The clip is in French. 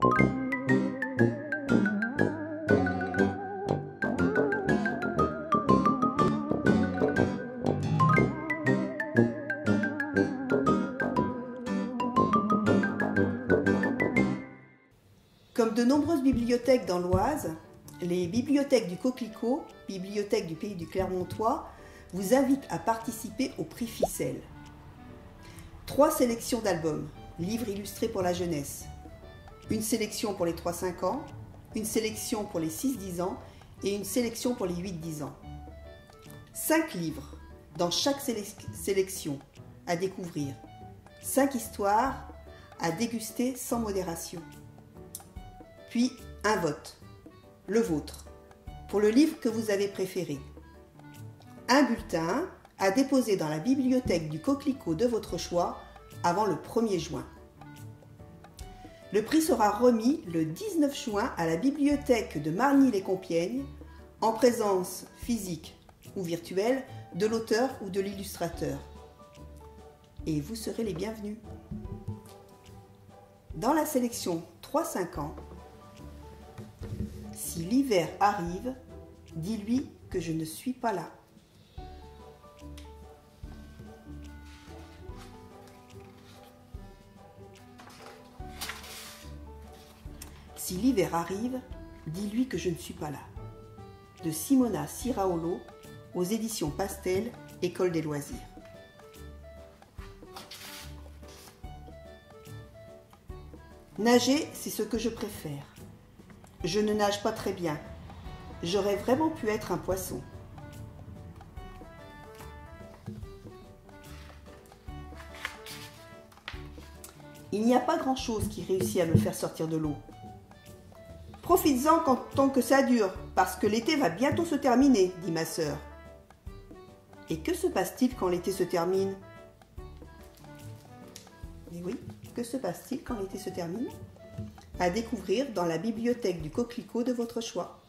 Comme de nombreuses bibliothèques dans l'Oise, les bibliothèques du Coquelicot, bibliothèque du pays du Clermontois, vous invitent à participer au prix Ficelle. Trois sélections d'albums, livres illustrés pour la jeunesse, une sélection pour les 3-5 ans, une sélection pour les 6-10 ans et une sélection pour les 8-10 ans. Cinq livres dans chaque sélection à découvrir, cinq histoires à déguster sans modération. Puis un vote, le vôtre, pour le livre que vous avez préféré. Un bulletin à déposer dans la bibliothèque du coquelicot de votre choix avant le 1er juin. Le prix sera remis le 19 juin à la bibliothèque de Marny-les-Compiègnes en présence physique ou virtuelle de l'auteur ou de l'illustrateur. Et vous serez les bienvenus. Dans la sélection 3-5 ans, si l'hiver arrive, dis-lui que je ne suis pas là. Si l'hiver arrive, dis-lui que je ne suis pas là. De Simona Siraolo aux éditions Pastel, École des loisirs. Nager, c'est ce que je préfère. Je ne nage pas très bien. J'aurais vraiment pu être un poisson. Il n'y a pas grand-chose qui réussit à me faire sortir de l'eau. Profites-en tant que ça dure, parce que l'été va bientôt se terminer, dit ma sœur. Et que se passe-t-il quand l'été se termine? Mais oui, que se passe-t-il quand l'été se termine? À découvrir dans la bibliothèque du coquelicot de votre choix.